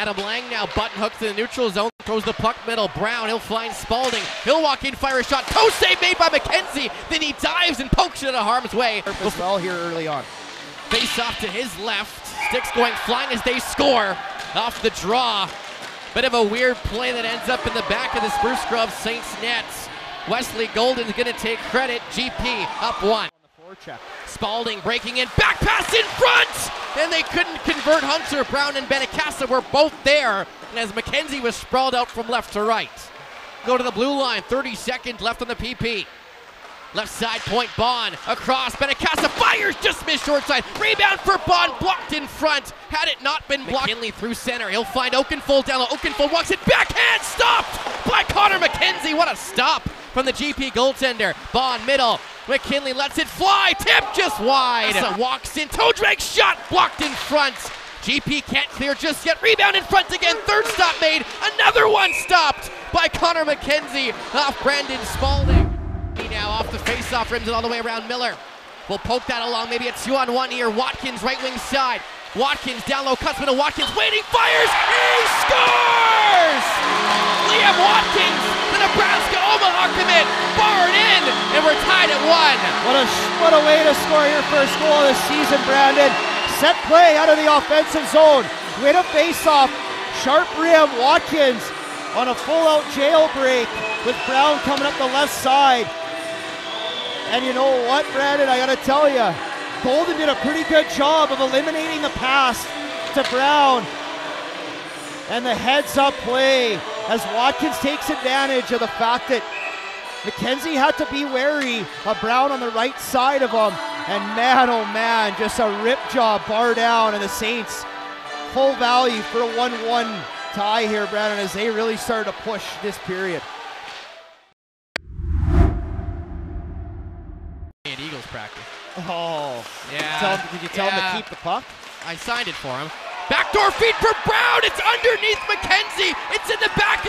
Adam Lang now button hooks to the neutral zone, throws the puck middle. Brown, he'll find Spalding. He'll walk in, fire a shot. Toe save made by McKenzie. Then he dives and pokes it out of harm's way. As well here early on. Face off to his left. Sticks going flying as they score off the draw. Bit of a weird play that ends up in the back of the Spruce Grove Saints nets. Wesley Golden's going to take credit. GP up one. Spalding breaking in, back pass in front, and they couldn't convert. Hunter Brown and Benacasa were both there, and as McKenzie was sprawled out from left to right. Go to the blue line, 30 seconds left on the PP. Left side point, Bond across. Benacasa fires, just missed short side. Rebound for Bond, blocked in front. Had it not been blocked, McKinley through center. He'll find Oakenfold down low. Oakenfold walks it backhand, stopped by Connor McKenzie. What a stop from the GP goaltender. Bond middle. McKinley lets it fly. Tip just wide. Essa walks in. Toe drag shot blocked in front. GP can't clear just yet. Rebound in front again. Third stop made. Another one stopped by Connor McKenzie off Brandon Spalding. Now off the face-off, rims it all the way around Miller. We'll poke that along. Maybe a two on one here. Watkins right wing side. Watkins down low, cuts middle. Watkins waiting, fires. He scores! Liam Watkins, the Nebraska Omaha commit, barred in, and we're tied at one. What a what a way to score your first goal of the season, Brandon. Set play out of the offensive zone. Win a face-off. Sharp rim, Watkins on a full-out jailbreak with Brown coming up the left side. And you know what, Brandon? I got to tell you, Golden did a pretty good job of eliminating the pass to Brown. And the heads up play as Watkins takes advantage of the fact that McKenzie had to be wary of Brown on the right side of him. And man, oh man, just a rip job bar down. And the Saints full value for a 1 1 tie here, Brandon, as they really started to push this period. Eagles practice. Oh, yeah. Tell did you tell yeah. him to keep the puck? I signed it for him. Backdoor feed for Brown. It's underneath McKenzie. It's in the back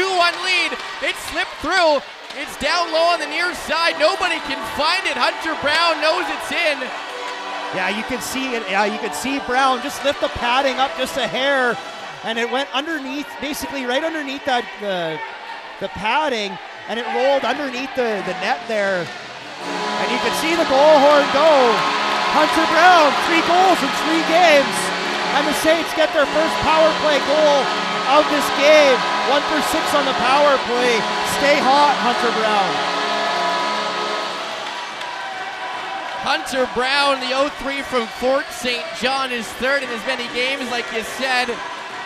2-1 lead. It slipped through. It's down low on the near side. Nobody can find it. Hunter Brown knows it's in. Yeah, you can see it. Yeah, you can see Brown just lift the padding up just a hair, and it went underneath, basically right underneath that the the padding, and it rolled underneath the, the net there. And you can see the goal horn go. Hunter Brown, three goals in three games. And the Saints get their first power play goal of this game. One for six on the power play. Stay hot, Hunter Brown. Hunter Brown, the 0-3 from Fort St. John, is third in as many games, like you said.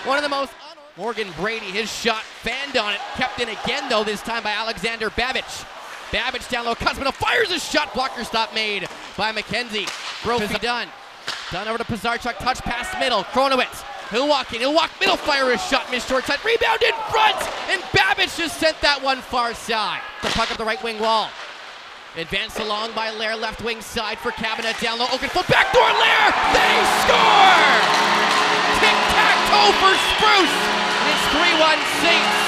One of the most Morgan Brady, his shot fanned on it, kept in again though, this time by Alexander Babich. Babich down low, Cusman fires a shot, blocker stop made by McKenzie. Brophy done. Done over to Pizarchuk, touch pass middle, Kronowitz. He'll walk in, he'll walk middle, fire a shot, miss short side, rebound in front, and Babich just sent that one far side. The puck up the right wing wall. Advanced along by Leyer, left wing side for Cabinet down low. Oakenfold backdoor Leyer. They score! Tic tac toe for Spruce. And it's 3 1 Saints.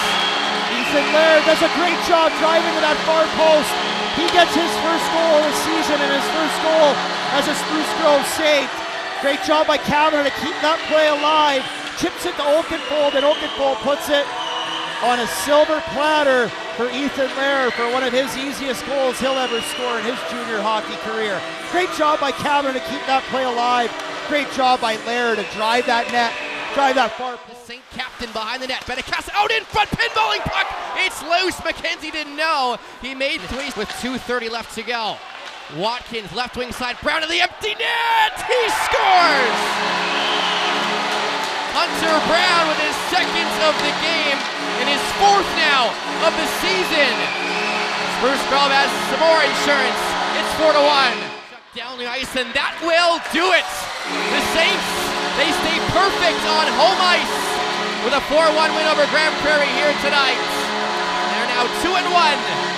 Ethan Leyer does a great job driving to that far post. He gets his first goal of the season and his first goal as a Spruce Grove Saint. Great job by Cabinet to keep that play alive. Chips it to Oakenfold, and Oakenfold puts it on a silver platter for Ethan Leyer for one of his easiest goals he'll ever score in his junior hockey career. Great job by Cameron to keep that play alive. Great job by Leyer to drive that net, drive that far. The Saint captain behind the net. Benacasa out in front, pinballing puck. It's loose. McKenzie didn't know. He made three with 2.30 left to go. Watkins, left wing side, Brown to the empty net. He scores! Hunter Brown with his seconds of the game and his fourth now of the season. Spruce Grove has some more insurance. It's 4 to 1. Shut down the ice, and that will do it. The Saints, they stay perfect on home ice with a 4 1 win over Grande Prairie here tonight. They're now 2 and 1